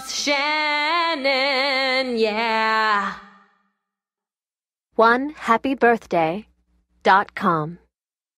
Shannon, yeah. One happy birthday dot com.